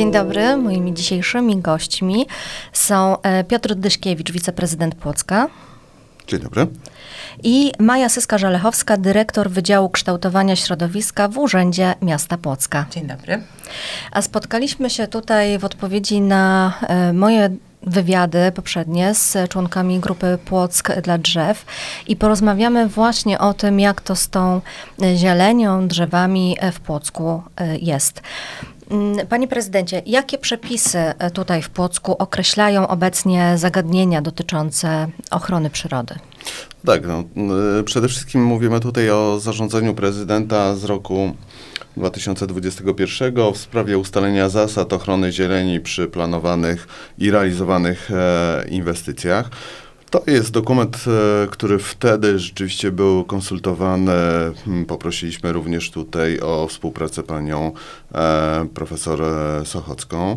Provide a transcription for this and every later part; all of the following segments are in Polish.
Dzień dobry. Moimi dzisiejszymi gośćmi są e, Piotr Dyszkiewicz, wiceprezydent Płocka. Dzień dobry. I Maja Syska-Żelechowska, dyrektor Wydziału Kształtowania Środowiska w Urzędzie Miasta Płocka. Dzień dobry. A spotkaliśmy się tutaj w odpowiedzi na e, moje wywiady poprzednie z członkami grupy Płock dla Drzew i porozmawiamy właśnie o tym, jak to z tą zielenią, drzewami w Płocku e, jest. Mm, panie prezydencie, jakie przepisy e, tutaj w Płocku określają obecnie zagadnienia dotyczące ochrony przyrody? Tak, no, przede wszystkim mówimy tutaj o zarządzeniu prezydenta z roku 2021 w sprawie ustalenia zasad ochrony zieleni przy planowanych i realizowanych e, inwestycjach. To jest dokument, e, który wtedy rzeczywiście był konsultowany. Hmm, poprosiliśmy również tutaj o współpracę panią e, profesor e, Sochocką.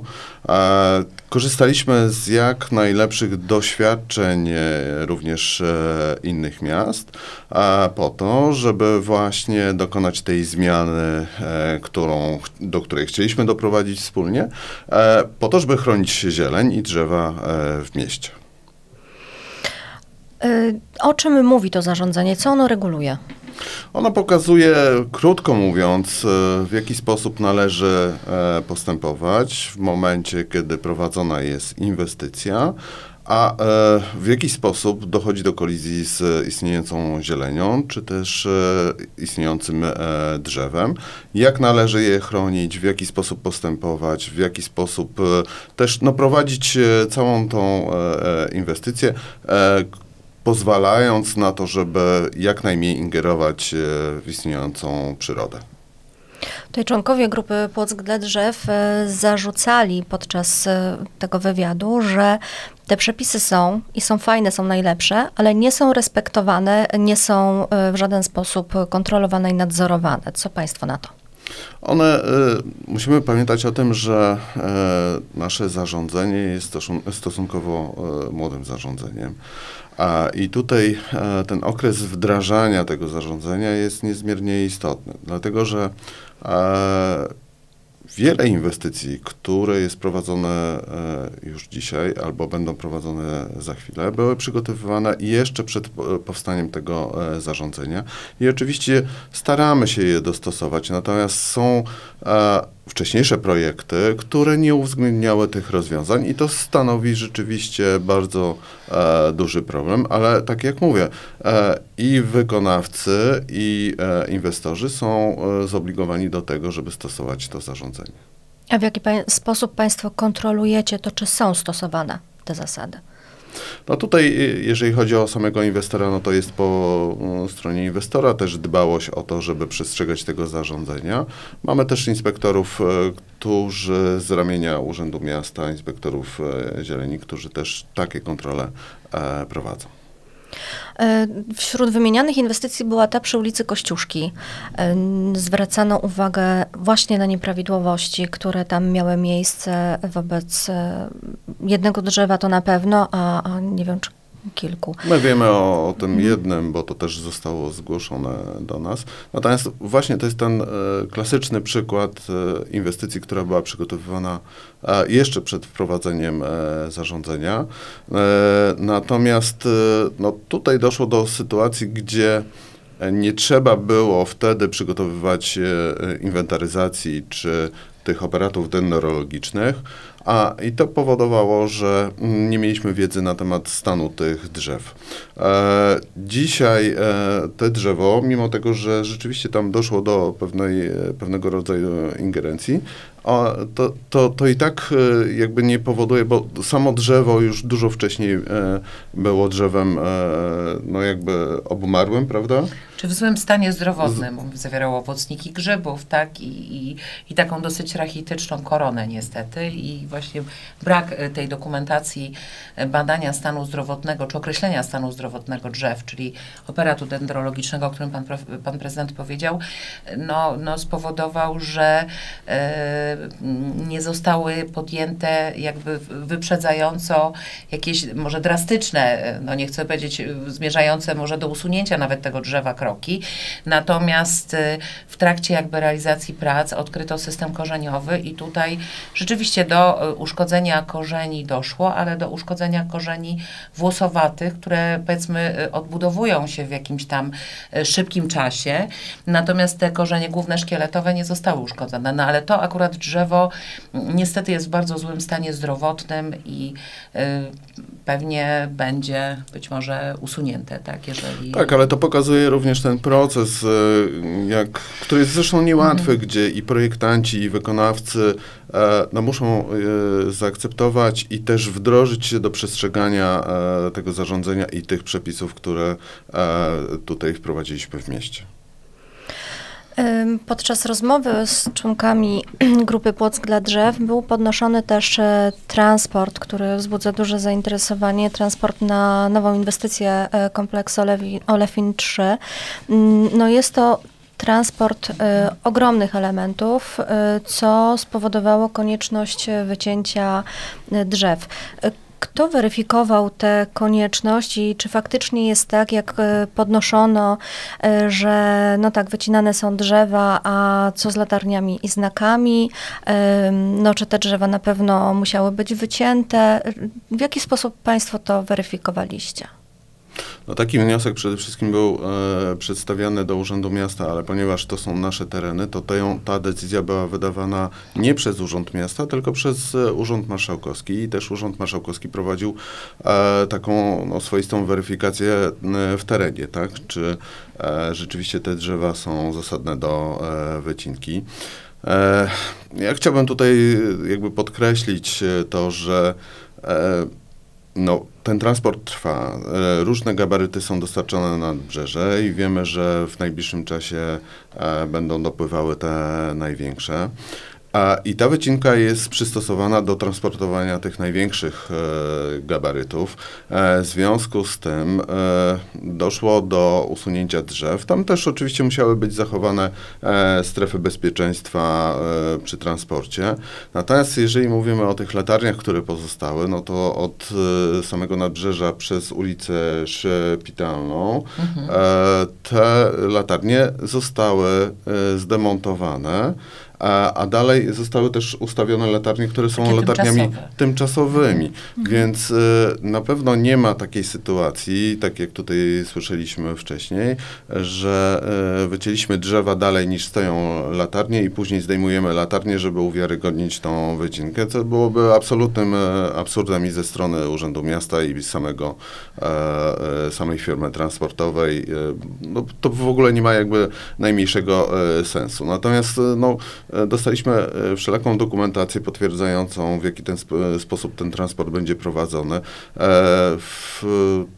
Korzystaliśmy z jak najlepszych doświadczeń również innych miast po to, żeby właśnie dokonać tej zmiany, którą, do której chcieliśmy doprowadzić wspólnie, po to, żeby chronić zieleń i drzewa w mieście. Y, o czym mówi to zarządzanie? Co ono reguluje? Ono pokazuje, krótko mówiąc, y, w jaki sposób należy e, postępować w momencie, kiedy prowadzona jest inwestycja, a e, w jaki sposób dochodzi do kolizji z istniejącą zielenią, czy też e, istniejącym drzewem, jak należy je chronić, w jaki sposób postępować, w jaki sposób też no, prowadzić całą tą inwestycję, pozwalając na to, żeby jak najmniej ingerować e, w istniejącą przyrodę. Tutaj członkowie grupy Płock dla Drzew e, zarzucali podczas e, tego wywiadu, że te przepisy są i są fajne, są najlepsze, ale nie są respektowane, nie są w żaden sposób kontrolowane i nadzorowane. Co Państwo na to? One, musimy pamiętać o tym, że nasze zarządzenie jest stosunkowo młodym zarządzeniem. I tutaj e, ten okres wdrażania tego zarządzenia jest niezmiernie istotny, dlatego że e, wiele inwestycji, które jest prowadzone e, już dzisiaj albo będą prowadzone za chwilę, były przygotowywane jeszcze przed powstaniem tego zarządzenia. I oczywiście staramy się je dostosować, natomiast są wcześniejsze projekty, które nie uwzględniały tych rozwiązań i to stanowi rzeczywiście bardzo e, duży problem, ale tak jak mówię, e, i wykonawcy, i e, inwestorzy są e, zobligowani do tego, żeby stosować to zarządzenie. A w jaki sposób Państwo kontrolujecie to, czy są stosowane te zasady? No tutaj, y, jeżeli chodzi o samego inwestora, no to jest po mm, stronie inwestora też dbałość o to, żeby przestrzegać tego zarządzenia. Mamy też inspektorów, e, którzy z ramienia Urzędu Miasta, inspektorów zieleni, którzy też takie kontrole e, prowadzą. E, wśród wymienianych inwestycji była ta przy ulicy Kościuszki. E, zwracano uwagę właśnie na nieprawidłowości, które tam miały miejsce wobec e, jednego drzewa to na pewno, a, a nie wiem, czy kilku. My wiemy o, o, tym jednym, bo to też zostało zgłoszone do nas. Natomiast właśnie to jest ten e, klasyczny przykład e, inwestycji, która była przygotowywana e, jeszcze przed wprowadzeniem e, zarządzenia. E, natomiast e, no, tutaj doszło do sytuacji, gdzie nie trzeba było wtedy przygotowywać inwentaryzacji czy tych operatów dendrologicznych, a i to powodowało, że nie mieliśmy wiedzy na temat stanu tych drzew. E, dzisiaj e, te drzewo, mimo tego, że rzeczywiście tam doszło do pewnej, pewnego rodzaju ingerencji, a to, to, to i tak e, jakby nie powoduje, bo samo drzewo już dużo wcześniej e, było drzewem e, no jakby obumarłym, prawda? Czy w złym stanie zdrowotnym Z... zawierało owocniki grzybów, tak? I, i, I taką dosyć rachityczną koronę niestety i właśnie brak e, tej dokumentacji e, badania stanu zdrowotnego, czy określenia stanu zdrowotnego drzew, czyli operatu dendrologicznego, o którym pan, pan prezydent powiedział, no, no spowodował, że e, nie zostały podjęte jakby wyprzedzająco jakieś może drastyczne, no nie chcę powiedzieć zmierzające może do usunięcia nawet tego drzewa kroki. Natomiast w trakcie jakby realizacji prac odkryto system korzeniowy i tutaj rzeczywiście do uszkodzenia korzeni doszło, ale do uszkodzenia korzeni włosowatych, które powiedzmy e, odbudowują się w jakimś tam e, szybkim czasie. Natomiast te korzenie główne szkieletowe nie zostały uszkodzone. No ale to akurat drzewo mm, niestety jest w bardzo złym stanie zdrowotnym i y, pewnie będzie być może usunięte, tak, jeżeli... Tak, ale to pokazuje również ten proces, jak, który jest zresztą niełatwy, Mhm. gdzie i projektanci, i wykonawcy e, no, muszą zaakceptować i też wdrożyć się do przestrzegania e, tego zarządzenia i tych przepisów, które e, tutaj wprowadziliśmy w mieście. Podczas rozmowy z członkami grupy Płock dla Drzew był podnoszony też e, transport, który wzbudza duże zainteresowanie, transport na nową inwestycję kompleksu Olefin 3. Mm, No jest to transport e, ogromnych elementów, e, co spowodowało konieczność wycięcia e, drzew. E, Kto weryfikował tę konieczność i czy faktycznie jest tak, jak e, podnoszono, że no tak, wycinane są drzewa, a co z latarniami i znakami? No czy te drzewa na pewno musiały być wycięte? W jaki sposób Państwo to weryfikowaliście? No taki wniosek przede wszystkim był e, przedstawiany do Urzędu Miasta, ale ponieważ to są nasze tereny, to tę- ta decyzja była wydawana nie przez Urząd Miasta, tylko przez e, Urząd Marszałkowski i też Urząd Marszałkowski prowadził e, taką no, swoistą weryfikację e, w terenie, tak? Czy e, rzeczywiście te drzewa są zasadne do e, wycinki. Ja chciałbym tutaj jakby podkreślić to, że no, ten transport trwa. E, Różne gabaryty są dostarczone na nadbrzeże i wiemy, że w najbliższym czasie e, będą dopływały te największe. A, I ta wycinka jest przystosowana do transportowania tych największych e, gabarytów. E, w związku z tym e, doszło do usunięcia drzew. Tam też oczywiście musiały być zachowane e, strefy bezpieczeństwa e, przy transporcie. Natomiast jeżeli mówimy o tych latarniach, które pozostały, no to od e, samego nadbrzeża przez ulicę Szpitalną Mhm. te latarnie zostały zdemontowane. A, a dalej zostały też ustawione latarnie, które są Takie latarniami tymczasowe. tymczasowymi. Więc e, na pewno nie ma takiej sytuacji, tak jak tutaj słyszeliśmy wcześniej, że e, wycięliśmy drzewa dalej niż stoją latarnie i później zdejmujemy latarnie, żeby uwiarygodnić tą wycinkę, co byłoby absolutnym e, absurdem i ze strony Urzędu Miasta i samego, e, samej firmy transportowej. E, no, to w ogóle nie ma jakby najmniejszego e, sensu. Natomiast e, no, dostaliśmy e, wszelaką dokumentację potwierdzającą, w jaki ten sp- e, sposób ten transport będzie prowadzony. E, w,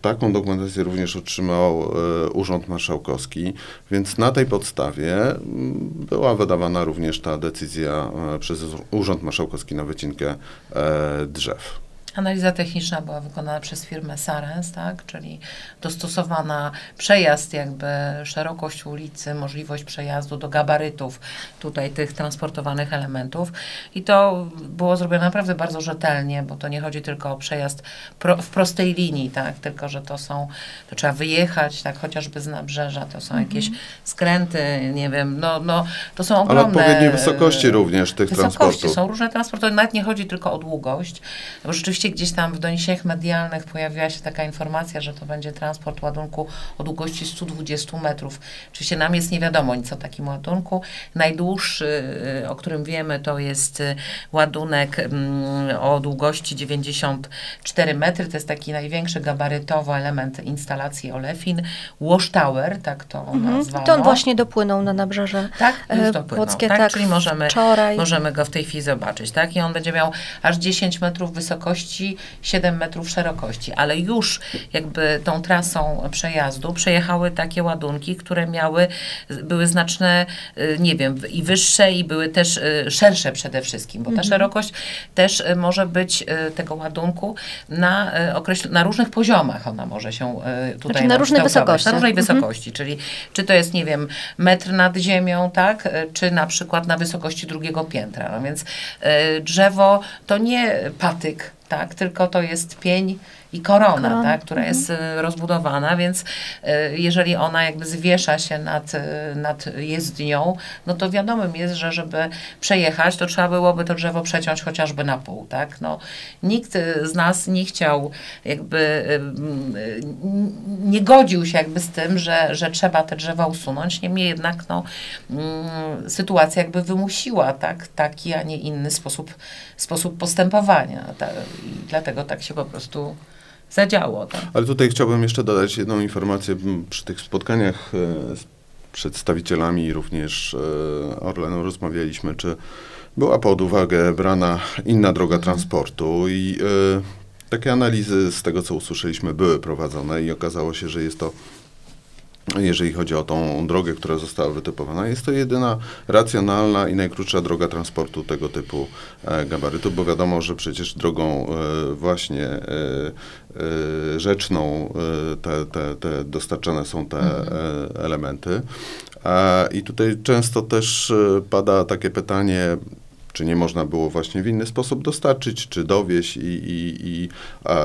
taką dokumentację również otrzymał e, Urząd Marszałkowski, więc na tej podstawie m, była wydawana również ta decyzja e, przez Urząd Marszałkowski na wycinkę e, drzew. Analiza techniczna była wykonana przez firmę Sarens, tak, czyli dostosowana przejazd, jakby szerokość ulicy, możliwość przejazdu do gabarytów tutaj tych transportowanych elementów. I to było zrobione naprawdę bardzo rzetelnie, bo to nie chodzi tylko o przejazd pro, w prostej linii, tak, tylko że to są, to trzeba wyjechać, tak, chociażby z nabrzeża, to są jakieś skręty, nie wiem, no, no to są Ale ogromne... odpowiedniej wysokości również tych Wysokości. transportów. są różne transporty, nawet nie chodzi tylko o długość, bo rzeczywiście gdzieś tam w doniesieniach medialnych pojawiła się taka informacja, że to będzie transport ładunku o długości 120 metrów. Oczywiście nam jest nie wiadomo nic o takim ładunku. Najdłuższy, y, o którym wiemy, to jest y, ładunek mm, o długości 94 metry. To jest taki największy gabarytowo element instalacji Olefin. Wash Tower, tak to Mhm. nazwano. To on właśnie dopłynął na nabrzeże Tak, e, już dopłynął, Płockie, tak? tak, Czyli możemy, wczoraj. możemy go w tej chwili zobaczyć, tak? I on będzie miał aż 10 metrów wysokości długości, 7 metrów szerokości, ale już jakby tą trasą przejazdu przejechały takie ładunki, które miały, były znaczne, y, nie wiem, i wyższe i były też y, szersze przede wszystkim, bo ta Mhm. szerokość też y, może być tego ładunku na, określ- na różnych poziomach ona może się tutaj Znaczy na różnej wysokości. Na różnej Mhm. wysokości, czyli czy to jest, nie wiem, metr nad ziemią, tak, czy na przykład na wysokości drugiego piętra. No więc drzewo to nie patyk, tak, tylko to jest pień i korona, Korona, tak, która jest y, rozbudowana, więc y, jeżeli ona jakby zwiesza się nad, y, nad jezdnią, no to wiadomym jest, że żeby przejechać, to trzeba byłoby to drzewo przeciąć chociażby na pół, tak. No, nikt z nas nie chciał jakby, nie godził się jakby z tym, że, że trzeba te drzewa usunąć, niemniej jednak no, mm, sytuacja jakby wymusiła tak, taki, a nie inny sposób, sposób postępowania. Ta, I dlatego tak się po prostu zadziało. Tak. Ale tutaj chciałbym jeszcze dodać jedną informację. Przy tych spotkaniach e, z przedstawicielami również e, Orlenu rozmawialiśmy, czy była pod uwagę brana inna droga transportu i e, takie analizy z tego, co usłyszeliśmy, były prowadzone i okazało się, że jest to jeżeli chodzi o tą drogę, która została wytypowana, jest to jedyna racjonalna i najkrótsza droga transportu tego typu e, gabarytu, bo wiadomo, że przecież drogą e, właśnie e, rzeczną te, te, te dostarczane są te e, elementy. I tutaj często też pada takie pytanie, czy nie można było właśnie w inny sposób dostarczyć, czy dowieść i, i, i e,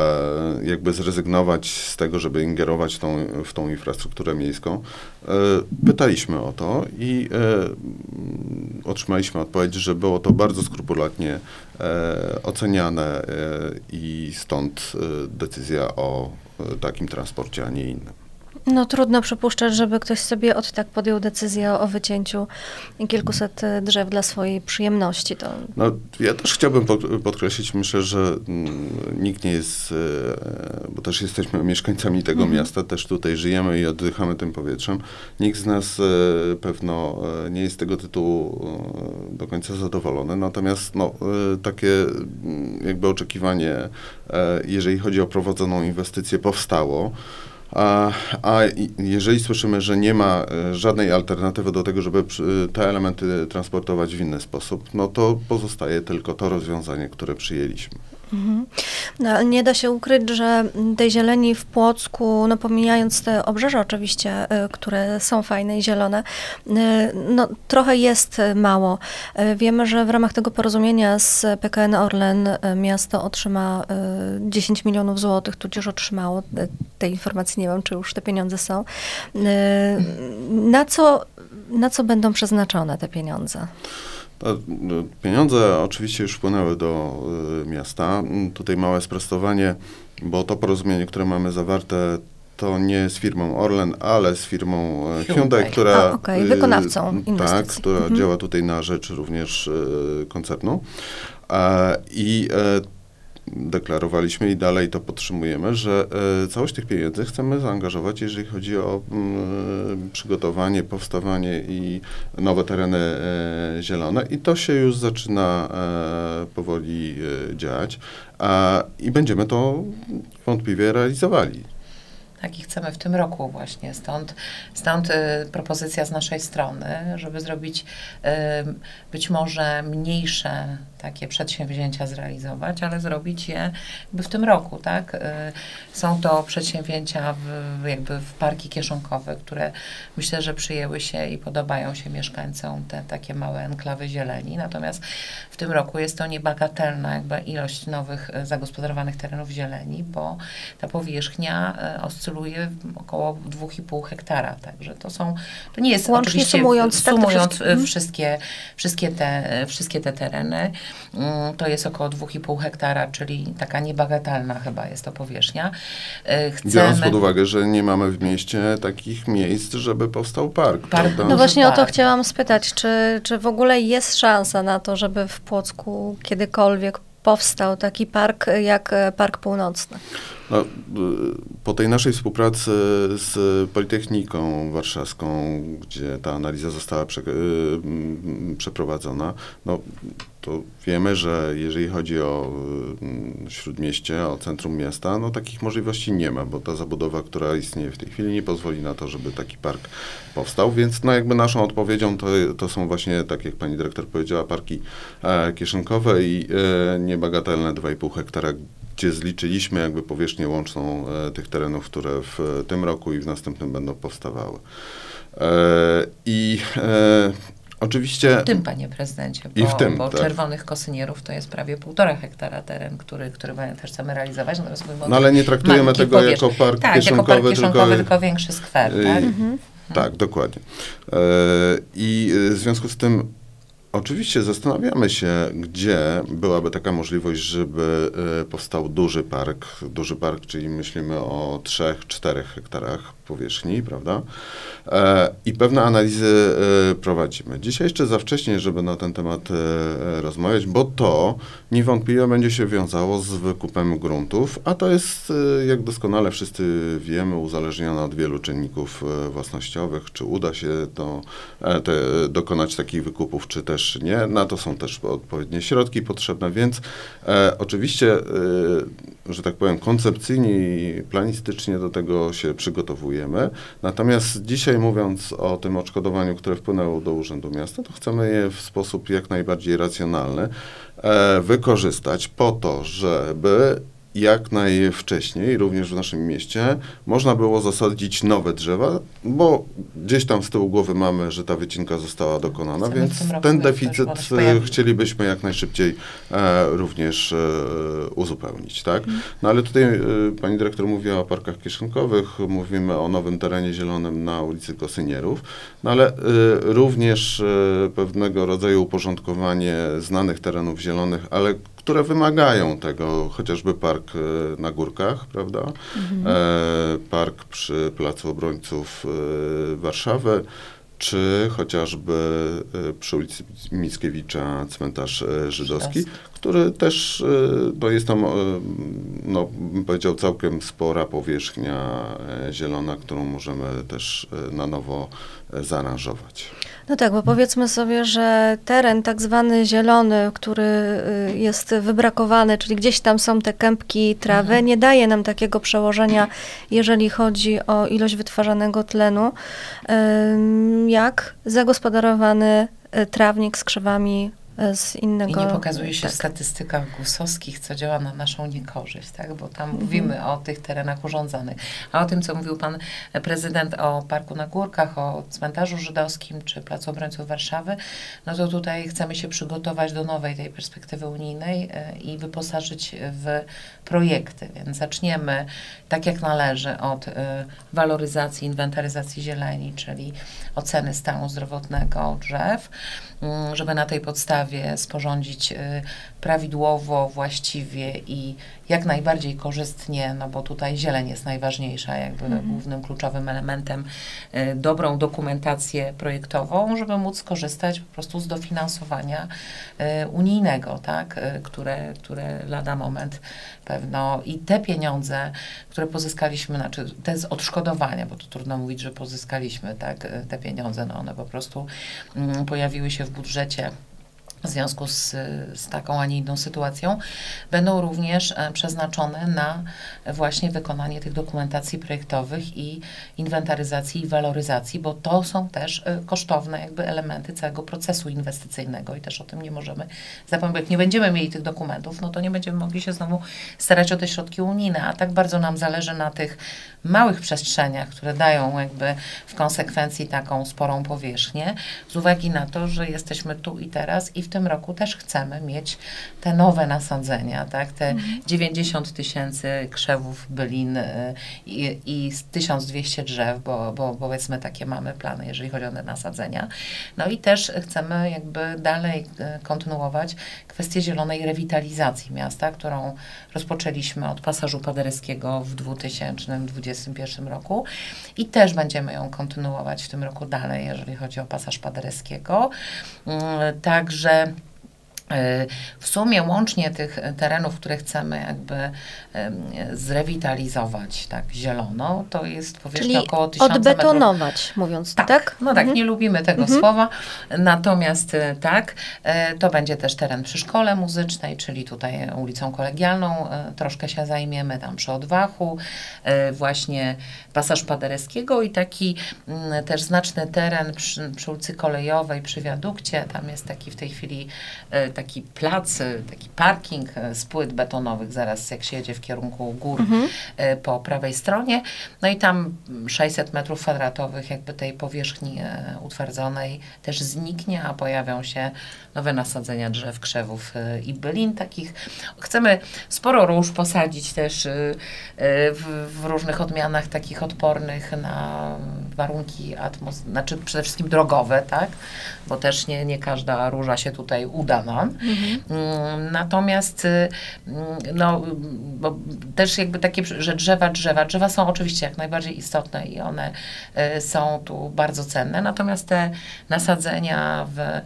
jakby zrezygnować z tego, żeby ingerować tą, w tą infrastrukturę miejską. E, pytaliśmy o to i e, otrzymaliśmy odpowiedź, że było to bardzo skrupulatnie e, oceniane e, i stąd e, decyzja o takim transporcie, a nie innym. No trudno przypuszczać, żeby ktoś sobie od tak podjął decyzję o wycięciu kilkuset e, drzew dla swojej przyjemności. To No, ja też chciałbym pod- podkreślić, myślę, że mm, nikt nie jest, e, bo też jesteśmy mieszkańcami tego miasta, też tutaj żyjemy i oddychamy tym powietrzem. Nikt z nas e, pewno nie jest z tego tytułu do końca zadowolony, natomiast no, takie mm, jakby oczekiwanie, jeżeli chodzi o prowadzoną inwestycję, powstało. A, a jeżeli słyszymy, że nie ma e, żadnej alternatywy do tego, żeby przy- te elementy transportować w inny sposób, no to pozostaje tylko to rozwiązanie, które przyjęliśmy. Mhm. No, nie da się ukryć, że tej zieleni w Płocku, no pomijając te obrzeża oczywiście, y, które są fajne i zielone, y, no trochę jest mało. Y, Wiemy, że w ramach tego porozumienia z PKN Orlen miasto otrzyma y, 10 milionów złotych, tudzież otrzymało. Tej informacji nie mam, czy już te pieniądze są. Na co, na co będą przeznaczone te pieniądze? No, Pieniądze oczywiście już wpłynęły do y, miasta. Mm, Tutaj małe sprostowanie, bo to porozumienie, które mamy zawarte, to nie z firmą Orlen, ale z firmą e, Hyundai, Hyundai. która... A, okej, y, wykonawcą Tak, inwestycji. która Mhm. działa tutaj na rzecz również koncernu. E, I e, deklarowaliśmy i dalej to podtrzymujemy, że e, całość tych pieniędzy chcemy zaangażować, jeżeli chodzi o mm, przygotowanie, powstawanie i nowe tereny e, zielone i to się już zaczyna e, powoli e, dziać a, i będziemy to wątpliwie realizowali. Tak i chcemy w tym roku właśnie. Stąd, stąd y, propozycja z naszej strony, żeby zrobić y, być może mniejsze takie przedsięwzięcia zrealizować, ale zrobić je jakby w tym roku, tak? Y, są to przedsięwzięcia w, jakby w parki kieszonkowe, które myślę, że przyjęły się i podobają się mieszkańcom te takie małe enklawy zieleni. Natomiast w tym roku jest to niebagatelna jakby ilość nowych e, zagospodarowanych terenów zieleni, bo ta powierzchnia e, oscyluje około 2,5 hektara, także to są, to nie jest Łącznie oczywiście, sumując, tak, sumując wszystkie- mhm. wszystkie, wszystkie, te, wszystkie te tereny, to jest około 2,5 hektara, czyli taka niebagatelna chyba jest to powierzchnia. E, Biorąc pod uwagę, że nie mamy w mieście takich miejsc, żeby powstał park, Park? No właśnie o to park. chciałam spytać, czy, czy w ogóle jest szansa na to, żeby w Płocku kiedykolwiek powstał taki park jak e, Park Północny? No, y, po tej naszej współpracy z Politechniką Warszawską, gdzie ta analiza została prze, przeprowadzona, no, to wiemy, że jeżeli chodzi o y, śródmieście, o centrum miasta, no takich możliwości nie ma, bo ta zabudowa, która istnieje w tej chwili, nie pozwoli na to, żeby taki park powstał, więc no jakby naszą odpowiedzią to, to są właśnie, tak jak pani dyrektor powiedziała, parki e, kieszonkowe i e, niebagatelne 2,5 hektara, gdzie zliczyliśmy jakby powierzchnię łączną e, tych terenów, które w tym roku i w następnym będą powstawały. E, I e, Oczywiście. W tym, panie prezydencie, bo, I w tym, bo tak. Czerwonych Kosynierów to jest prawie półtora hektara teren, który, który też chcemy realizować. Natomiast mówimy No ale nie traktujemy tego powierzchni. jako park tak, jako kieszonkowy, park kieszonkowy, tylko- tylko, większy skwer, tak? Tak, dokładnie. E, I w związku z tym oczywiście zastanawiamy się, gdzie byłaby taka możliwość, żeby e, powstał duży park. Duży park, czyli myślimy o 3-4 hektarach powierzchni, prawda? E, I pewne analizy e, prowadzimy. Dzisiaj jeszcze za wcześnie, żeby na ten temat e, rozmawiać, bo to niewątpliwie będzie się wiązało z wykupem gruntów, a to jest, jak doskonale wszyscy wiemy, uzależnione od wielu czynników własnościowych, czy uda się to, e, te, dokonać takich wykupów, czy też nie. Na to są też odpowiednie środki potrzebne, więc e, oczywiście, e, że tak powiem, koncepcyjnie i planistycznie do tego się przygotowujemy. Natomiast dzisiaj mówiąc o tym odszkodowaniu, które wpłynęło do Urzędu Miasta, to chcemy je w sposób jak najbardziej racjonalny e, wykorzystać po to, żeby jak najwcześniej, również w naszym mieście, można było zasadzić nowe drzewa, bo gdzieś tam z tyłu głowy mamy, że ta wycinka została dokonana, Chcemy więc ten deficyt chcielibyśmy jak najszybciej e, również e, uzupełnić, tak? No ale tutaj e, pani dyrektor mówiła o parkach kieszonkowych, mówimy o nowym terenie zielonym na ulicy Kosynierów, no ale e, również e, pewnego rodzaju uporządkowanie znanych terenów zielonych, ale które wymagają tego, chociażby park e, na górkach, prawda? E, park przy Placu Obrońców e, Warszawy, czy chociażby przy ulicy Mickiewicza cmentarz żydowski, który też, no jest tam, no bym powiedział, całkiem spora powierzchnia zielona, którą możemy też na nowo zaaranżować. No tak, bo powiedzmy sobie, że teren tak zwany zielony, który y, jest wybrakowany, czyli gdzieś tam są te kępki trawy, nie daje nam takiego przełożenia, jeżeli chodzi o ilość wytwarzanego tlenu, jak zagospodarowany y, trawnik z krzewami y, z I innego... nie pokazuje się tak. w statystykach gusowskich, co działa na naszą niekorzyść, tak? bo tam Mhm. mówimy o tych terenach urządzonych. A o tym, co mówił pan prezydent o Parku na Górkach, o cmentarzu żydowskim czy Placu Obrońców Warszawy, no to tutaj chcemy się przygotować do nowej tej perspektywy unijnej e, i wyposażyć w projekty. Więc zaczniemy tak jak należy od e, waloryzacji, inwentaryzacji zieleni, czyli oceny stanu zdrowotnego drzew, żeby na tej podstawie sporządzić y, prawidłowo, właściwie i jak najbardziej korzystnie, no bo tutaj zieleń jest najważniejsza, jakby głównym kluczowym elementem, y, dobrą dokumentację projektową, żeby móc skorzystać po prostu z dofinansowania y, unijnego, tak, które, które lada moment pewno i te pieniądze, które pozyskaliśmy, znaczy te z odszkodowania, bo to trudno mówić, że pozyskaliśmy, tak, te pieniądze, no one po prostu mm, pojawiły się w budżecie w związku z, z taką, a nie inną sytuacją, będą również e, przeznaczone na właśnie wykonanie tych dokumentacji projektowych i inwentaryzacji i waloryzacji, bo to są też e, kosztowne jakby elementy całego procesu inwestycyjnego i też o tym nie możemy zapomnieć. Jak nie będziemy mieli tych dokumentów, no to nie będziemy mogli się znowu starać o te środki unijne, a tak bardzo nam zależy na tych małych przestrzeniach, które dają jakby w konsekwencji taką sporą powierzchnię, z uwagi na to, że jesteśmy tu i teraz i w tym roku też chcemy mieć te nowe nasadzenia, tak, te 90 tysięcy krzewów, bylin y, i, i z 1200 drzew, bo, bo powiedzmy takie mamy plany, jeżeli chodzi o te nasadzenia. No i też chcemy jakby dalej y, kontynuować kwestię zielonej rewitalizacji miasta, którą rozpoczęliśmy od pasażu paderewskiego w 2021 roku i też będziemy ją kontynuować w tym roku dalej, jeżeli chodzi o pasaż paderewskiego. Mm, Także w sumie łącznie tych terenów, które chcemy jakby zrewitalizować tak zielono, to jest powierzchnia Czyli około 1000 odbetonować, metrów. mówiąc tak. tak? No tak, mhm. nie lubimy tego mhm. słowa. Natomiast e, tak, e, to będzie też teren przy szkole muzycznej, czyli tutaj ulicą kolegialną e, troszkę się zajmiemy, tam przy Odwachu, właśnie pasaż Paderewskiego i taki mm, też znaczny teren przy, przy ulicy Kolejowej, przy wiadukcie. Tam jest taki w tej chwili taki plac, taki parking z płyt betonowych, zaraz jak się jedzie w kierunku gór mhm. po prawej stronie. No i tam 600 metrów kwadratowych jakby tej powierzchni e, utwardzonej też zniknie, a pojawią się nowe nasadzenia drzew, krzewów e, i bylin takich. Chcemy sporo róż posadzić też e, w, w różnych odmianach takich odpornych na warunki atmosferyczne, znaczy przede wszystkim drogowe, tak? Bo też nie, nie każda róża się tutaj uda nam. Mhm. Mm, natomiast mm, no, bo też jakby takie, że drzewa, drzewa, drzewa są oczywiście jak najbardziej istotne i one są tu bardzo cenne, natomiast te nasadzenia w,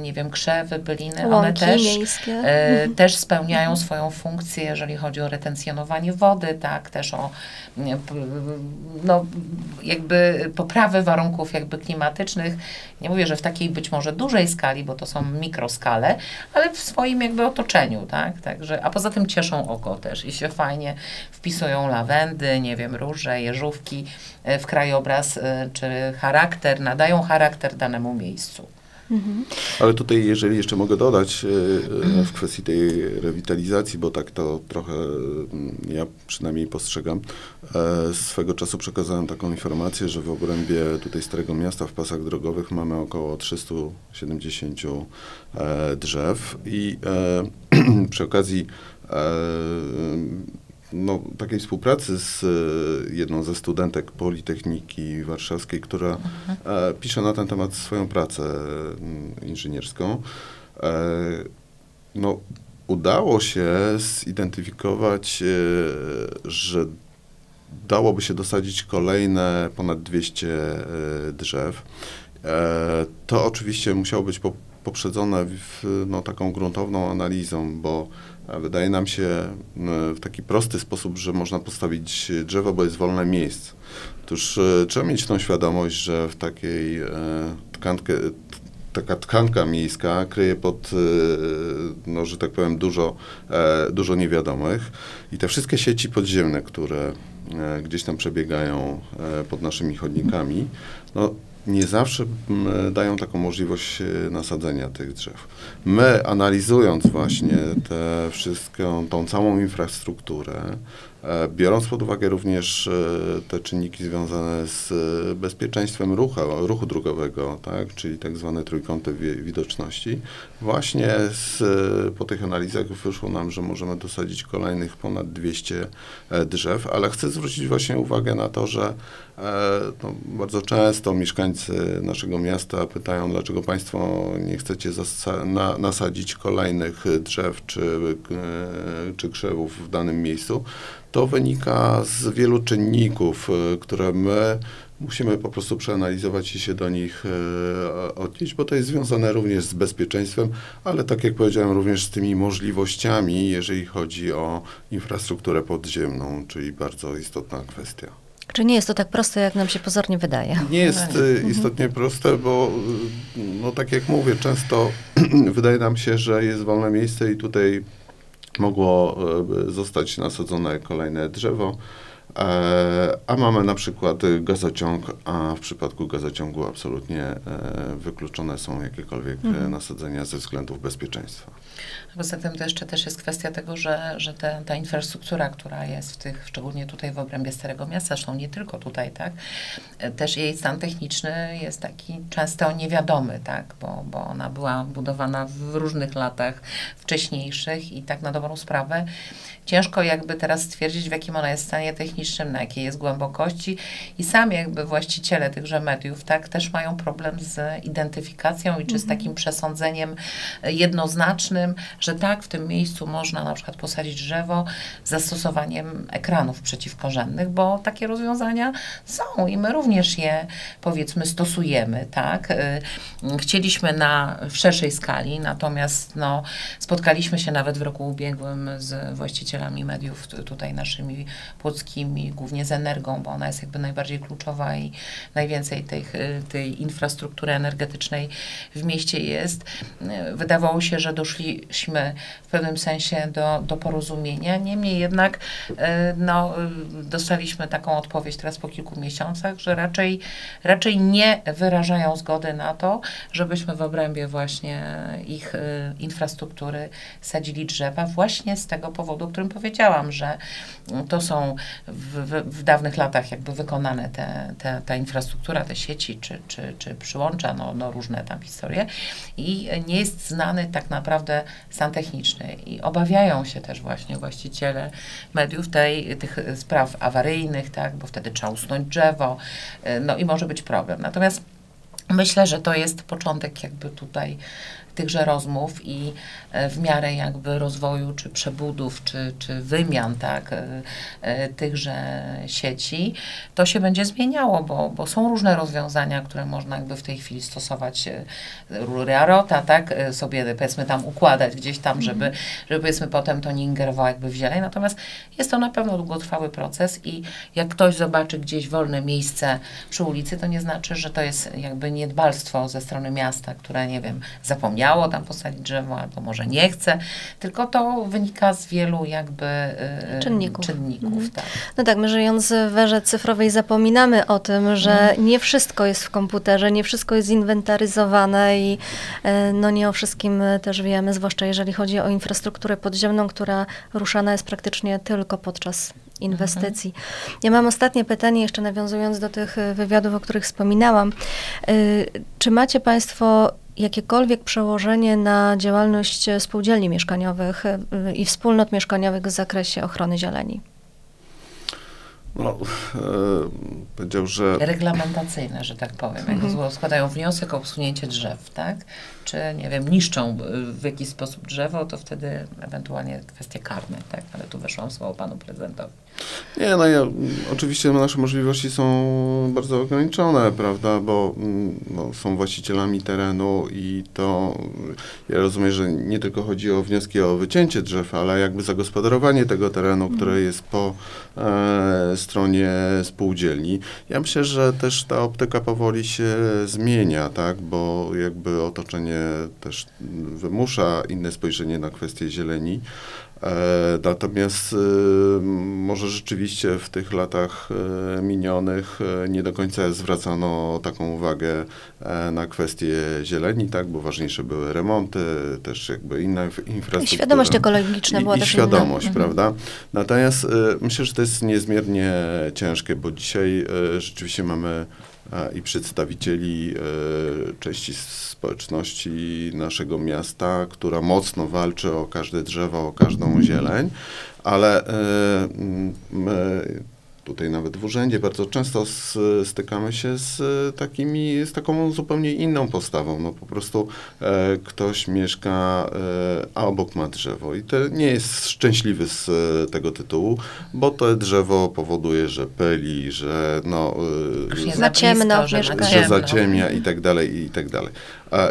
nie wiem, krzewy, byliny, Łąki one też, miejskie. Mhm. też spełniają swoją funkcję, jeżeli chodzi o retencjonowanie wody, tak, też o no, jakby poprawę warunków jakby klimatycznych. Nie mówię, że w takiej być może dużej skali, bo to są mikroskale, ale w swoim jakby otoczeniu, tak, także, a poza tym cieszą oko też i się fajnie wpisują lawendy, nie wiem, róże, jeżówki e, w krajobraz, e, czy charakter, nadają charakter danemu miejscu. Mhm. Ale tutaj, jeżeli jeszcze mogę dodać e, w kwestii tej rewitalizacji, bo tak to trochę mm, ja przynajmniej postrzegam, swego czasu przekazałem taką informację, że w obrębie tutaj Starego Miasta w pasach drogowych mamy około 370 drzew i przy okazji no, takiej współpracy z e, jedną ze studentek Politechniki Warszawskiej, która mhm. pisze na ten temat swoją pracę mm, inżynierską. E, no, udało się zidentyfikować, że dałoby się dosadzić kolejne ponad 200 drzew. To oczywiście musiało być poprzedzone w, no, taką gruntowną analizą, bo Wydaje nam się w taki prosty sposób, że można postawić drzewo, bo jest wolne miejsce. Otóż e, trzeba mieć tą świadomość, że w takiej e, tkankę, taka tkanka miejska kryje pod, e, no, że tak powiem, dużo, dużo niewiadomych i te wszystkie sieci podziemne, które gdzieś tam przebiegają pod naszymi chodnikami, no, nie zawsze dają taką możliwość e, nasadzenia tych drzew. My analizując właśnie tę wszystką, tą całą infrastrukturę, E, biorąc pod uwagę również e, te czynniki związane z bezpieczeństwem ruchu, ruchu drogowego, tak, czyli tak zwane trójkąty widoczności, właśnie z, po tych analizach wyszło nam, że możemy dosadzić kolejnych ponad 200 drzew, ale chcę zwrócić właśnie uwagę na to, że no, bardzo często mieszkańcy naszego miasta pytają, dlaczego Państwo nie chcecie na, nasadzić kolejnych drzew czy, czy krzewów w danym miejscu to wynika z wielu czynników, e, które my musimy po prostu przeanalizować i się do nich e, odnieść, bo to jest związane również z bezpieczeństwem, ale tak jak powiedziałem, również z tymi możliwościami, jeżeli chodzi o infrastrukturę podziemną, czyli bardzo istotna kwestia. Czy nie jest to tak proste, jak nam się pozornie wydaje? Nie jest e, istotnie proste, bo no tak jak mówię, często wydaje nam się, że jest wolne miejsce i tutaj mogło e, zostać nasadzone kolejne drzewo, e, a mamy na przykład gazociąg, a w przypadku gazociągu absolutnie e, wykluczone są jakiekolwiek mhm. nasadzenia ze względów bezpieczeństwa. Poza tym to jeszcze też jest kwestia tego, że, że te, ta infrastruktura, która jest w tych, szczególnie tutaj w obrębie Starego Miasta, zresztą nie tylko tutaj, tak, też jej stan techniczny jest taki często niewiadomy, tak, bo, bo ona była budowana w różnych latach wcześniejszych i tak na dobrą sprawę ciężko jakby teraz stwierdzić, w jakim ona jest stanie technicznym, na jakiej jest głębokości. I sami jakby właściciele tychże mediów, tak, też mają problem z identyfikacją i czy z takim przesądzeniem jednoznacznym, że tak, w tym miejscu można na przykład posadzić drzewo z zastosowaniem ekranów przeciwkorzennych, bo takie rozwiązania są i my również je powiedzmy stosujemy, tak. Y, chcieliśmy na w szerszej skali, natomiast no, spotkaliśmy się nawet w roku ubiegłym z właścicielami mediów tutaj naszymi płockimi, głównie z Energią, bo ona jest jakby najbardziej kluczowa i najwięcej tej, tej infrastruktury energetycznej w mieście jest. Wydawało się, że doszliśmy w pewnym sensie do, do porozumienia, niemniej jednak no, dostaliśmy taką odpowiedź teraz po kilku miesiącach, że raczej, raczej nie wyrażają zgody na to, żebyśmy w obrębie właśnie ich infrastruktury sadzili drzewa właśnie z tego powodu, o którym powiedziałam, że to są w, w, w dawnych latach jakby wykonane te, te, ta infrastruktura, te sieci czy, czy, czy przyłącza, no, no różne tam historie. I nie jest znany tak naprawdę stan techniczny. I obawiają się też właśnie właściciele mediów tej, tych spraw awaryjnych, tak, bo wtedy trzeba usunąć drzewo, no i może być problem. Natomiast Myślę, że to jest początek jakby tutaj tychże rozmów i e, w miarę jakby rozwoju, czy przebudów, czy, czy wymian, tak, e, e, tychże sieci, to się będzie zmieniało, bo, bo są różne rozwiązania, które można jakby w tej chwili stosować, rury Arota, tak, sobie powiedzmy tam układać gdzieś tam, żeby, mhm. żeby powiedzmy potem to nie ingerowało jakby w zieleń, natomiast jest to na pewno długotrwały proces i jak ktoś zobaczy gdzieś wolne miejsce przy ulicy, to nie znaczy, że to jest jakby niedbalstwo ze strony miasta, które, nie wiem, zapomniało chciało tam posadzić drzewo, albo może nie chce, tylko to wynika z wielu jakby y, czynników. czynników mhm. tak. No tak, my żyjąc w erze cyfrowej zapominamy o tym, że mhm. nie wszystko jest w komputerze, nie wszystko jest zinwentaryzowane i y, no nie o wszystkim też wiemy, zwłaszcza jeżeli chodzi o infrastrukturę podziemną, która ruszana jest praktycznie tylko podczas inwestycji. Mhm. Ja mam ostatnie pytanie, jeszcze nawiązując do tych wywiadów, o których wspominałam. Y, czy macie Państwo jakiekolwiek przełożenie na działalność spółdzielni mieszkaniowych y, i wspólnot mieszkaniowych w zakresie ochrony zieleni? No, e, powiedział, że... Reglamentacyjne, że tak powiem. Jak mhm. składają wniosek o usunięcie drzew, tak? Czy, nie wiem, niszczą w jakiś sposób drzewo, to wtedy ewentualnie kwestie karne, tak? Ale tu weszłam słowo panu prezydentowi. Nie, no ja, oczywiście nasze możliwości są bardzo ograniczone, prawda, bo no, są właścicielami terenu i to ja rozumiem, że nie tylko chodzi o wnioski o wycięcie drzew, ale jakby zagospodarowanie tego terenu, mm. które jest po e, stronie spółdzielni. Ja myślę, że też ta optyka powoli się zmienia, tak, bo jakby otoczenie też wymusza inne spojrzenie na kwestie zieleni. E, natomiast e, może rzeczywiście w tych latach e, minionych nie do końca zwracano taką uwagę na kwestie zieleni, tak, bo ważniejsze były remonty, też jakby inna infrastruktura. I świadomość ekologiczna była i, i świadomość, inna. Mhm. prawda? Natomiast myślę, że to jest niezmiernie ciężkie, bo dzisiaj rzeczywiście mamy i przedstawicieli części społeczności naszego miasta, która mocno walczy o każde drzewo, o każdą zieleń, ale my tutaj nawet w urzędzie bardzo często z, stykamy się z takimi, z taką zupełnie inną postawą. No po prostu e, ktoś mieszka, e, a obok ma drzewo i to nie jest szczęśliwy z e, tego tytułu, bo to drzewo powoduje, że pyli, że no... E, za ciemno, że, że zaciemnia i tak dalej, i tak dalej.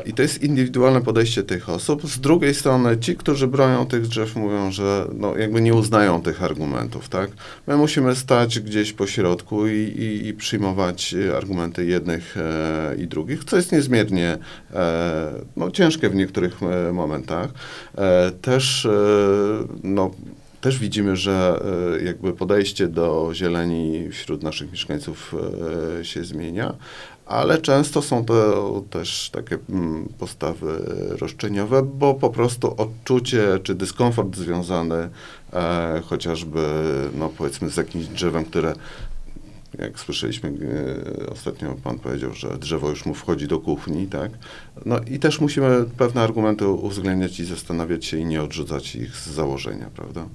I to jest indywidualne podejście tych osób. Z drugiej strony ci, którzy bronią tych drzew, mówią, że no, jakby nie uznają tych argumentów, tak? My musimy stać gdzieś po środku i, i, i przyjmować argumenty jednych e, i drugich, co jest niezmiernie e, no, ciężkie w niektórych e, momentach. E, też e, no, też widzimy, że e, jakby podejście do zieleni wśród naszych mieszkańców się zmienia, ale często są to też takie mm, postawy roszczeniowe, bo po prostu odczucie czy dyskomfort związany e, chociażby, no powiedzmy, z jakimś drzewem, które jak słyszeliśmy e, ostatnio, pan powiedział, że drzewo już mu wchodzi do kuchni, tak? No i też musimy pewne argumenty uwzględniać i zastanawiać się i nie odrzucać ich z założenia, prawda?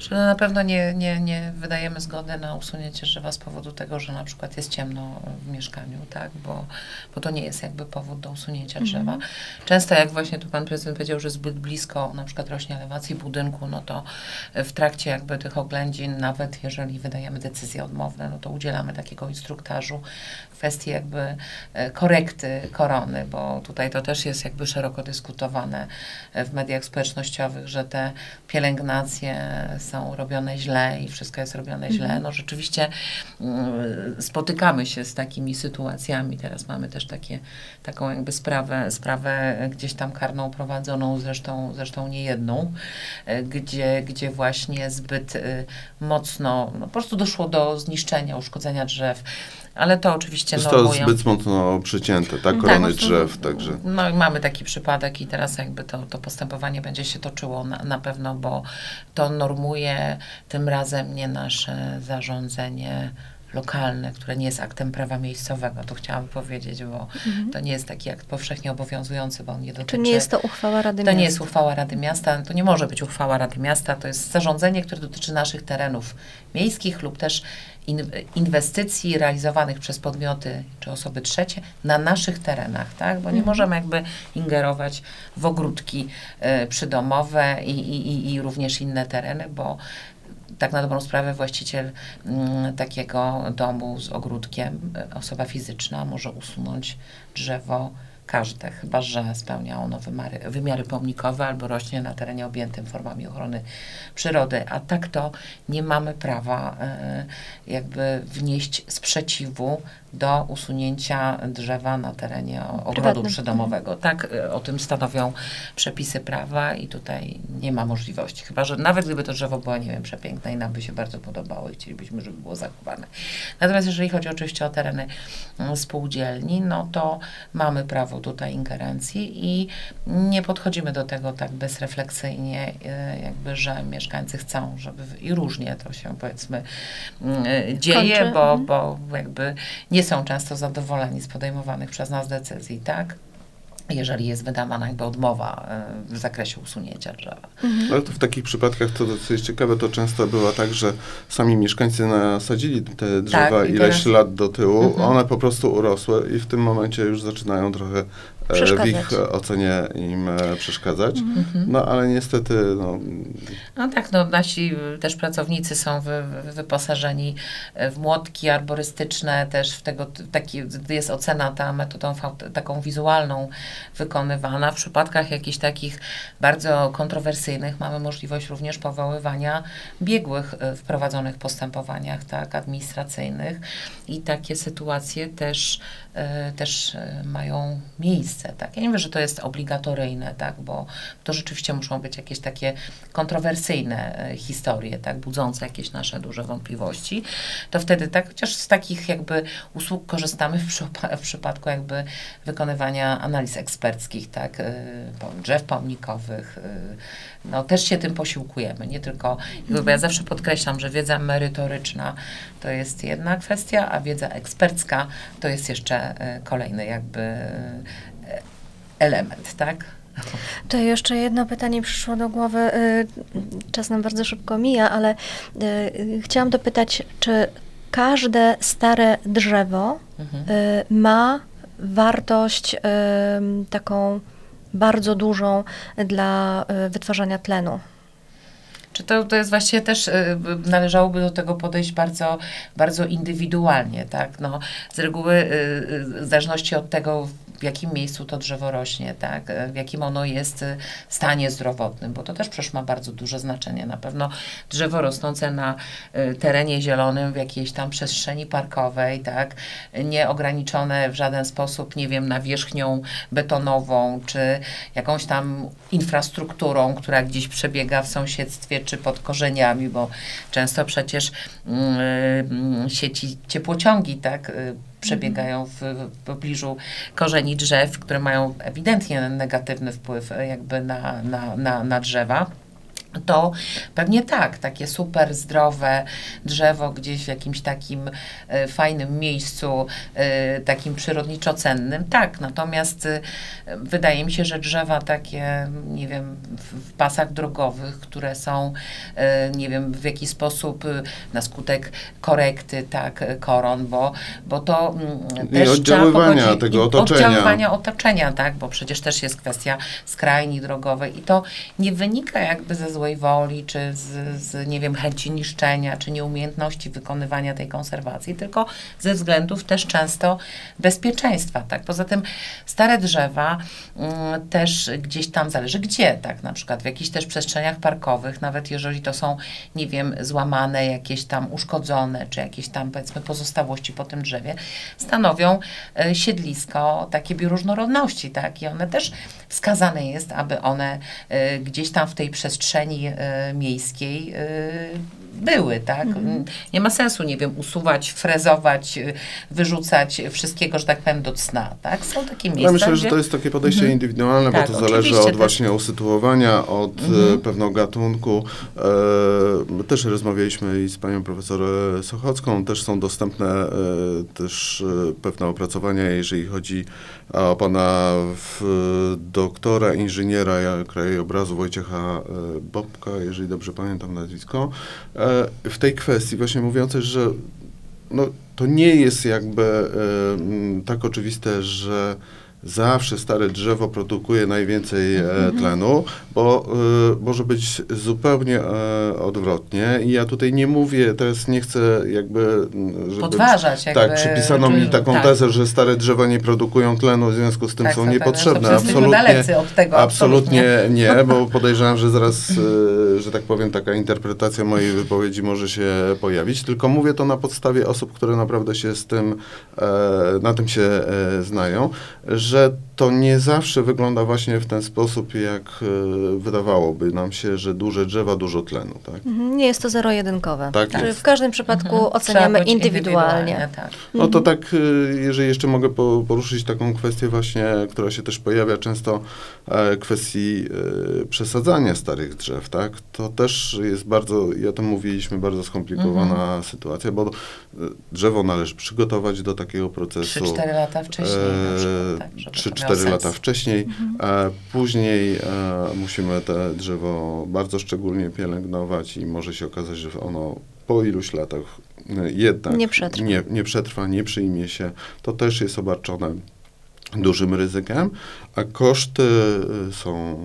Że na pewno nie, nie, nie wydajemy zgody na usunięcie drzewa z powodu tego, że na przykład jest ciemno w mieszkaniu, tak, bo, bo to nie jest jakby powód do usunięcia drzewa. Mhm. Często jak właśnie tu pan prezydent powiedział, że zbyt blisko na przykład rośnie elewacji budynku, no to w trakcie jakby tych oględzin, nawet jeżeli wydajemy decyzje odmowne, no to udzielamy takiego instruktażu w kwestii jakby e, korekty korony, bo tutaj to też jest jakby szeroko dyskutowane e, w mediach społecznościowych, że te pielęgnacje są robione źle i wszystko jest robione źle. No rzeczywiście mm, spotykamy się z takimi sytuacjami. Teraz mamy też takie, taką jakby sprawę, sprawę gdzieś tam karną prowadzoną, zresztą, zresztą nie jedną, e, gdzie, gdzie właśnie zbyt y, mocno, no po prostu doszło do zniszczenia, uszkodzenia drzew. Ale to oczywiście Zostało normują. zbyt mocno przycięte, tak? Tak, Korony to- drzew, także... No i mamy taki przypadek i teraz jakby to, to postępowanie będzie się toczyło na, na pewno, bo to normuje tym razem nie nasze zarządzenie lokalne, które nie jest aktem prawa miejscowego. To chciałam powiedzieć, bo to nie jest taki akt powszechnie obowiązujący, bo on nie dotyczy... Czy nie jest to uchwała Rady To Miasta? nie jest uchwała Rady Miasta, to nie może być uchwała Rady Miasta, to jest zarządzenie, które dotyczy naszych terenów miejskich lub też in, inwestycji realizowanych przez podmioty czy osoby trzecie na naszych terenach, tak? Bo nie możemy jakby ingerować w ogródki e, przydomowe i, i, i również inne tereny, bo tak na dobrą sprawę właściciel mm, takiego domu z ogródkiem, e, osoba fizyczna może usunąć drzewo każde, chyba że spełnia ono wymiary pomnikowe albo rośnie na terenie objętym formami ochrony przyrody, a tak to nie mamy prawa e, jakby wnieść sprzeciwu do usunięcia drzewa na terenie ogrodu Prywatnym. przydomowego. Tak e, o tym stanowią przepisy prawa i tutaj nie ma możliwości. Chyba, że nawet gdyby to drzewo było, nie wiem, przepiękne i nam by się bardzo podobało i chcielibyśmy, żeby było zachowane. Natomiast jeżeli chodzi oczywiście o tereny mm, spółdzielni, no to mamy prawo tutaj ingerencji i nie podchodzimy do tego tak bezrefleksyjnie, e, jakby, że mieszkańcy chcą, żeby i różnie to się powiedzmy mm, e, dzieje, Kończy. bo, Mhm. bo jakby nie są często zadowoleni z podejmowanych przez nas decyzji, tak? Jeżeli jest wydawana jakby odmowa e, w zakresie usunięcia drzewa. Ale to w takich przypadkach, to co jest ciekawe, to często było tak, że sami mieszkańcy nasadzili te drzewa Tak, ileś teraz- lat do tyłu, Mhm. one po prostu urosły i w tym momencie już zaczynają trochę w ich e, ocenie im e, przeszkadzać. Mhm. No ale niestety, no, No tak, no nasi też pracownicy są wy, wy- wyposażeni w młotki arborystyczne, też w tego, taki, jest ocena ta metodą taką wizualną wykonywana. W przypadkach jakichś takich bardzo kontrowersyjnych mamy możliwość również powoływania biegłych y, w prowadzonych postępowaniach tak, administracyjnych i takie sytuacje też, y, też mają miejsce. Tak. Ja nie mówię, że to jest obligatoryjne, tak, bo to rzeczywiście muszą być jakieś takie kontrowersyjne e, historie, tak, budzące jakieś nasze duże wątpliwości, to wtedy tak, chociaż z takich jakby usług korzystamy w, w przypadku jakby wykonywania analiz eksperckich, tak, e, drzew pomnikowych, e, no też się tym posiłkujemy, nie tylko, bo ja zawsze podkreślam, że wiedza merytoryczna to jest jedna kwestia, a wiedza ekspercka to jest jeszcze e, kolejny jakby e, element, tak? To jeszcze jedno pytanie przyszło do głowy. Y, Czas nam bardzo szybko mija, ale chciałam dopytać, czy każde stare drzewo Mhm. ma wartość taką bardzo dużą dla y, wytwarzania tlenu? Czy to, to jest właściwie też, y, należałoby do tego podejść bardzo, bardzo indywidualnie, tak? No, z reguły y, w zależności od tego, w jakim miejscu to drzewo rośnie, tak? W jakim ono jest y, stanie zdrowotnym, bo to też przecież ma bardzo duże znaczenie. Na pewno drzewo rosnące na y, terenie zielonym, w jakiejś tam przestrzeni parkowej, tak? Nieograniczone w żaden sposób, nie wiem, nawierzchnią betonową, czy jakąś tam infrastrukturą, która gdzieś przebiega w sąsiedztwie, czy pod korzeniami, bo często przecież mm, sieci ciepłociągi, tak, y, przebiegają w, w pobliżu korzeni drzew, które mają ewidentnie negatywny wpływ y, jakby na, na, na, na drzewa. To pewnie tak, takie super zdrowe drzewo gdzieś w jakimś takim e, fajnym miejscu, e, takim przyrodniczo cennym, tak. Natomiast e, wydaje mi się, że drzewa takie, nie wiem, w, w pasach drogowych, które są, e, nie wiem, w jakiś sposób e, na skutek korekty, tak, e, koron, bo, bo to mm, I też trzeba oddziaływania pogodzić- tego i otoczenia. Oddziaływania otoczenia, tak, bo przecież też jest kwestia skrajni drogowej i to nie wynika jakby ze złej woli, czy z, z, nie wiem, chęci niszczenia, czy nieumiejętności wykonywania tej konserwacji, tylko ze względów też często bezpieczeństwa, tak. Poza tym stare drzewa mm, też gdzieś tam zależy. Gdzie, tak, na przykład? W jakichś też przestrzeniach parkowych, nawet jeżeli to są, nie wiem, złamane, jakieś tam uszkodzone, czy jakieś tam powiedzmy pozostałości po tym drzewie, stanowią e, siedlisko takie bioróżnorodności, tak, i one też wskazane jest, aby one e, gdzieś tam w tej przestrzeni e, miejskiej e, były, tak? Nie ma sensu, nie wiem, usuwać, frezować, e, wyrzucać wszystkiego, że tak powiem, do cna, tak? Są takie miejsca, Ja myślę, że gdzie- to jest takie podejście indywidualne, Tak, bo to zależy od też. właśnie usytuowania, od Mhm. pewnego gatunku. E, my też rozmawialiśmy i z panią profesor Sochocką, też są dostępne e, też pewne opracowania, jeżeli chodzi o pana w, doktora, inżyniera krajobrazu Wojciecha e, Bobka, jeżeli dobrze pamiętam nazwisko, e, w tej kwestii właśnie mówiącej, że no, to nie jest jakby e, tak oczywiste, że zawsze stare drzewo produkuje najwięcej e, tlenu, bo e, może być zupełnie e, odwrotnie. I ja tutaj nie mówię, teraz nie chcę jakby... m, Żeby, Podważać jakby, Tak, przypisano mi taką tak. tezę, że stare drzewa nie produkują tlenu, w związku z tym Tak, są tak, niepotrzebne. tak, od tego, absolutnie nie, bo podejrzewam, że zaraz, e, że tak powiem, taka interpretacja mojej wypowiedzi może się pojawić. Tylko mówię to na podstawie osób, które naprawdę się z tym, e, na tym się e, znają, że to nie zawsze wygląda właśnie w ten sposób, jak e, wydawałoby nam się, że duże drzewa, dużo tlenu. Tak? Mhm, Nie jest to zero-jedynkowe. Tak jest. W każdym przypadku Mhm. oceniamy być indywidualnie. tak. No to tak, y, jeżeli jeszcze mogę po- poruszyć taką kwestię właśnie, która się też pojawia często, e, kwestii e, przesadzania starych drzew, tak? To też jest bardzo, i o tym mówiliśmy, bardzo skomplikowana sytuacja, bo e, drzewo należy przygotować do takiego procesu. 3-4 lata wcześniej na przykład, tak, żeby to miało 3-4 sens. lata wcześniej. E, później e, musimy te drzewo bardzo szczególnie pielęgnować i może się okazać, że ono po iluś latach e, jednak Nie przetrwa. nie, nie przetrwa, nie przyjmie się. To też jest obarczone dużym ryzykiem, a koszty y, są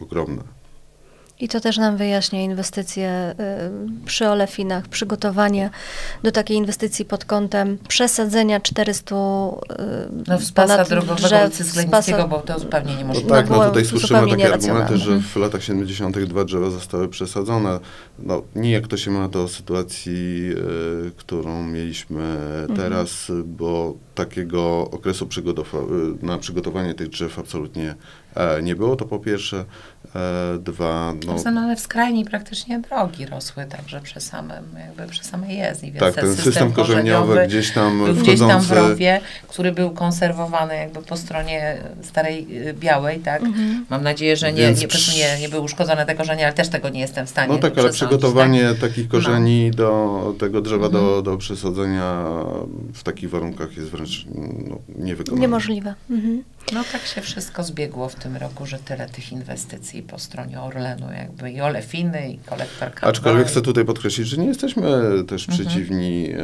ogromne. I to też nam wyjaśnia inwestycje y, przy olefinach, przygotowanie do takiej inwestycji pod kątem przesadzenia 400 y, No z pasa drogowego drzew ulicy z Zglenickiego, pasa- bo to zupełnie No niemożliwe. tak, no tutaj słyszymy takie argumenty, że w latach 70. dwa drzewa zostały przesadzone. No nijak to się ma do sytuacji, y, którą mieliśmy teraz, bo takiego okresu przygotowa- na przygotowanie tych drzew absolutnie e, nie było, to po pierwsze. E, dwa, no, tym one w skrajni praktycznie drogi rosły, także przy samym, jakby przy samej jezdni. Więc tak, ten system korzeniowy gdzieś tam był gdzieś tam w wchodzący... rowie, który był konserwowany jakby po stronie starej y, białej, tak? Mhm. Mam nadzieję, że nie, Więc nie, przy- nie, nie były uszkodzone te korzenie, ale też tego nie jestem w stanie No tak, ale przygotowanie takich korzeni No. do tego drzewa do, Mhm. do przesadzenia w takich warunkach jest wręcz no, niewykonalne. Niemożliwe. Mhm. No tak się wszystko zbiegło w tym roku, że tyle tych inwestycji po stronie Orlenu, jakby i Olefiny, i kolektor K2. Aczkolwiek chcę tutaj podkreślić, że nie jesteśmy też Mhm. przeciwni, e,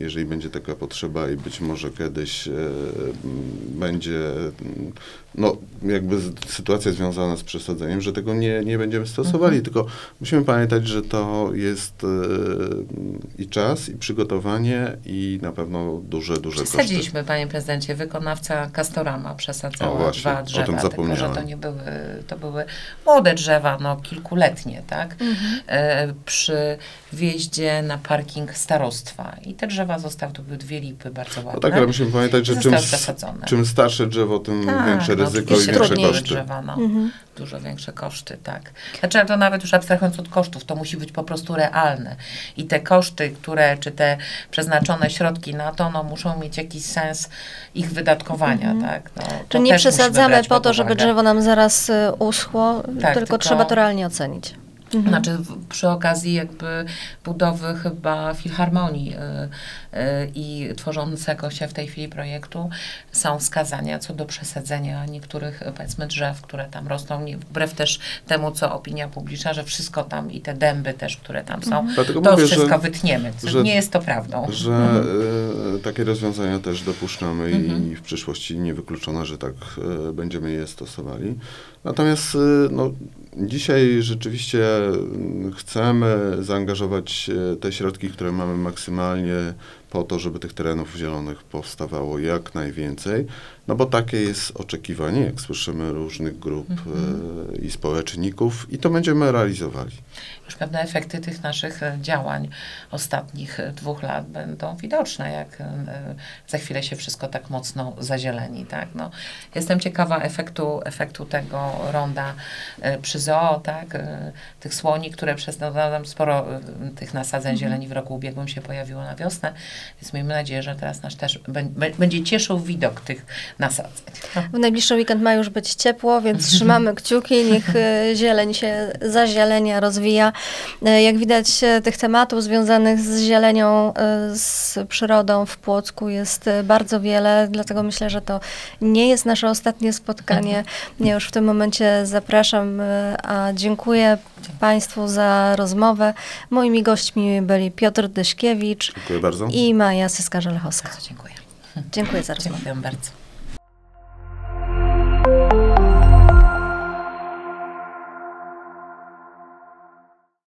jeżeli będzie taka potrzeba i być może kiedyś e, m, będzie m, no, jakby sytuacja związana z przesadzeniem, że tego nie, nie będziemy stosowali, Mhm. tylko musimy pamiętać, że to jest e, i czas, i przygotowanie, i na pewno duże, duże koszty. Przesadziliśmy, panie prezydencie, wykonawca Castorama przesadzała O, właśnie, dwa o drzewa, tym tylko że zapomniałem. to nie były, to były młode drzewa, no kilkuletnie, tak? Mhm. E, przy wjeździe na parking starostwa. I te drzewa drzewa zostały, to były dwie lipy bardzo ładne. No tak, ale musimy pamiętać, że czym, czym starsze drzewo, tym Tak, większe no, ryzyko i oczywiście większe koszty. drzewa, no. Mhm. Dużo większe koszty, tak. Znaczy, to nawet już abstrahując od kosztów, to musi być po prostu realne. I te koszty, które, czy te przeznaczone środki na to, no muszą mieć jakiś sens ich wydatkowania, tak. No, Czyli nie przesadzamy po to, żeby drzewo nam zaraz y, uschło, Tak, tylko, tylko- trzeba to realnie ocenić. Mhm. Znaczy w, przy okazji jakby budowy chyba Filharmonii y, y, i tworzącego się w tej chwili projektu są wskazania co do przesadzenia niektórych y, powiedzmy drzew, które tam rosną, nie, wbrew też temu, co opinia publiczna, że wszystko tam i te dęby też, które tam są, Dlatego to mówię, wszystko że- wytniemy. co że- nie jest to prawdą. Że e, takie rozwiązania też dopuszczamy i w przyszłości niewykluczone, że tak e, będziemy je stosowali. Natomiast e, no, dzisiaj rzeczywiście mm, chcemy zaangażować e, te środki, które mamy maksymalnie po to, żeby tych terenów zielonych powstawało jak najwięcej, no bo takie jest oczekiwanie, jak słyszymy różnych grup e, i społeczników i to będziemy realizowali. już pewne efekty tych naszych e, działań ostatnich e, dwóch lat będą widoczne, jak za chwilę się wszystko tak mocno zazieleni, tak, no. Jestem ciekawa efektu, efektu tego ronda przy zoo, tak, tych słoni, które przez, no, tam sporo tych nasadzeń zieleni w roku ubiegłym się pojawiło na wiosnę, więc miejmy nadzieję, że teraz nasz też bę- bę- będzie cieszył widok tych nasadzeń. No. W najbliższy weekend ma już być ciepło, więc trzymamy kciuki, niech e, zieleń się zazielenia, rozwija. E, Jak widać, e, tych tematów związanych z zielenią, z przyrodą w Płocku jest bardzo wiele, dlatego myślę, że to nie jest nasze ostatnie spotkanie. Ja już w tym momencie zapraszam, a dziękuję Państwu za rozmowę. Moimi gośćmi byli Piotr Dyszkiewicz Dziękuję bardzo. i Maja Syska-Żelechowska. Bardzo dziękuję. Dziękuję za rozmowę. Dziękuję bardzo.